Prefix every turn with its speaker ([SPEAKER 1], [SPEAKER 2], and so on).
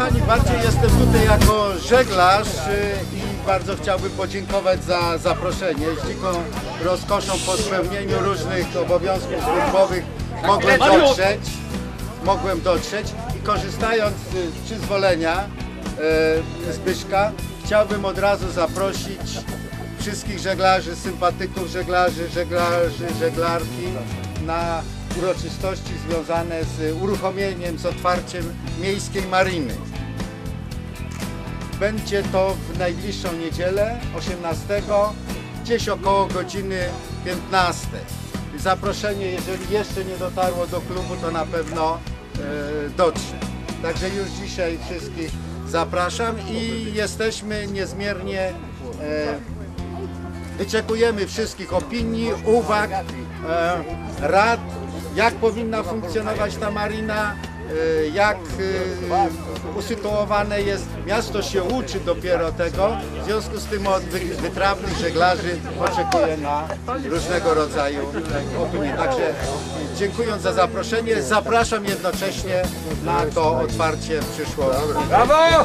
[SPEAKER 1] Bardziej jestem tutaj jako żeglarz y, i bardzo chciałbym podziękować za zaproszenie. Z dziką rozkoszą po spełnieniu różnych obowiązków służbowych mogłem dotrzeć. Mogłem dotrzeć i korzystając y, z przyzwolenia y, Zbyszka, chciałbym od razu zaprosić wszystkich żeglarzy, sympatyków żeglarzy, żeglarzy, żeglarki na uroczystości związane z uruchomieniem, z otwarciem miejskiej mariny. Będzie to w najbliższą niedzielę, 18, gdzieś około godziny 15. Zaproszenie, jeżeli jeszcze nie dotarło do klubu, to na pewno e, dotrze. Także już dzisiaj wszystkich zapraszam i jesteśmy niezmiernie e, wyczekujemy wszystkich opinii, uwag, e, rad, jak powinna funkcjonować ta marina, e, jak e, usytuowane jest. Miasto się uczy dopiero tego, w związku z tym od wy- wytrawnych żeglarzy oczekuję na różnego rodzaju opinie. Także dziękując za zaproszenie, zapraszam jednocześnie na to otwarcie w przyszłości.
[SPEAKER 2] Brawo!